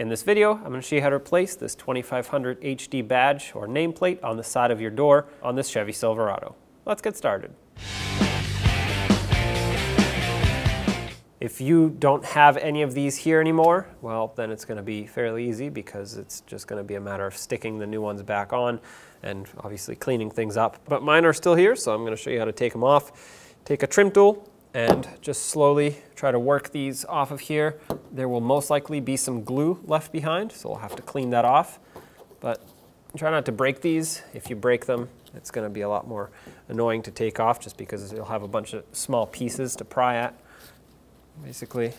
In this video, I'm going to show you how to replace this 2500 HD badge or nameplate on the side of your door on this Chevy Silverado. Let's get started. If you don't have any of these here anymore, well, then it's going to be fairly easy because it's just going to be a matter of sticking the new ones back on and obviously cleaning things up. But mine are still here, so I'm going to show you how to take them off. Take a trim tool and just slowly try to work these off of here. There will most likely be some glue left behind, so we'll have to clean that off. But try not to break these. If you break them, it's going to be a lot more annoying to take off just because you'll have a bunch of small pieces to pry at. Basically,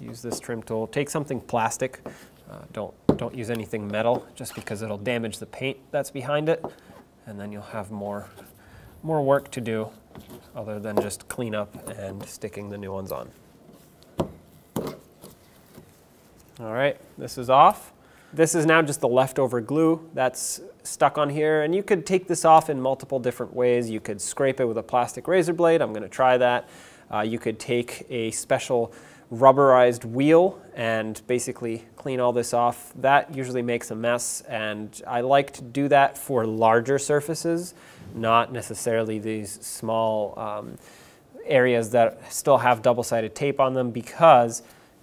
use this trim tool. Take something plastic. Uh, don't, don't use anything metal just because it'll damage the paint that's behind it. And then you'll have more, more work to do other than just clean up and sticking the new ones on. All right, this is off. This is now just the leftover glue that's stuck on here, and you could take this off in multiple different ways. You could scrape it with a plastic razor blade. I'm gonna try that. Uh, you could take a special rubberized wheel and basically clean all this off. That usually makes a mess and I like to do that for larger surfaces, not necessarily these small um, areas that still have double-sided tape on them because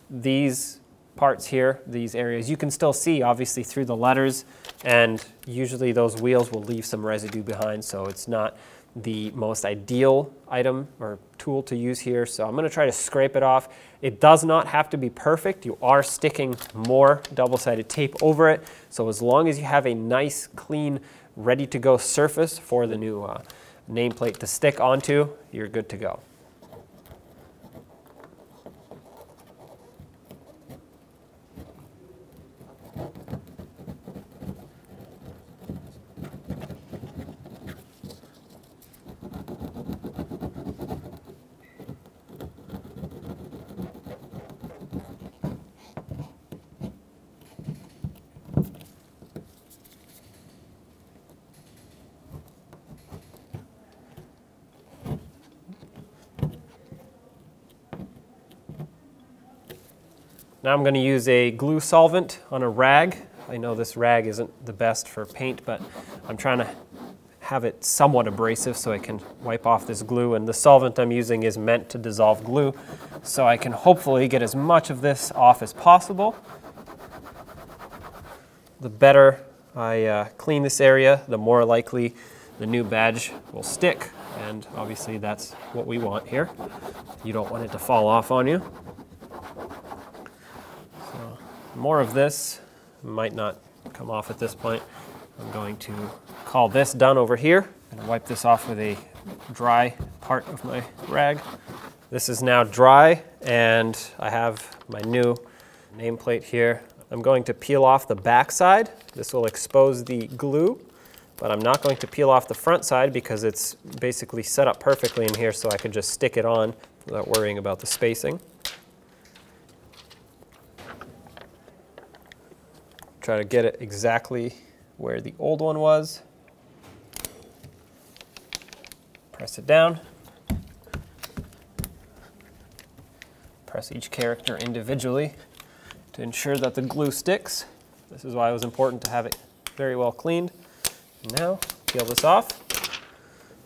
these parts here, these areas, you can still see obviously through the letters and usually those wheels will leave some residue behind so it's not the most ideal item or tool to use here. So I'm going to try to scrape it off. It does not have to be perfect. You are sticking more double-sided tape over it. So as long as you have a nice, clean, ready-to-go surface for the new uh, nameplate to stick onto, you're good to go. Now I'm going to use a glue solvent on a rag. I know this rag isn't the best for paint, but I'm trying to have it somewhat abrasive so I can wipe off this glue. And the solvent I'm using is meant to dissolve glue, so I can hopefully get as much of this off as possible. The better I uh, clean this area, the more likely the new badge will stick. And obviously that's what we want here. You don't want it to fall off on you. More of this might not come off at this point. I'm going to call this done over here and wipe this off with a dry part of my rag. This is now dry and I have my new nameplate here. I'm going to peel off the back side. This will expose the glue, but I'm not going to peel off the front side because it's basically set up perfectly in here so I can just stick it on without worrying about the spacing. Try to get it exactly where the old one was. Press it down. Press each character individually to ensure that the glue sticks. This is why it was important to have it very well cleaned. Now, peel this off.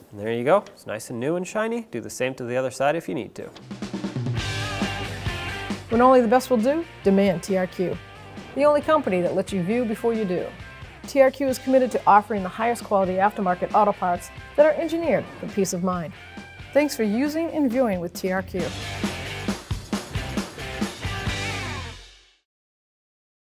And there you go. It's nice and new and shiny. Do the same to the other side if you need to. When only the best will do, demand TRQ the only company that lets you view before you do. TRQ is committed to offering the highest quality aftermarket auto parts that are engineered for peace of mind. Thanks for using and viewing with TRQ.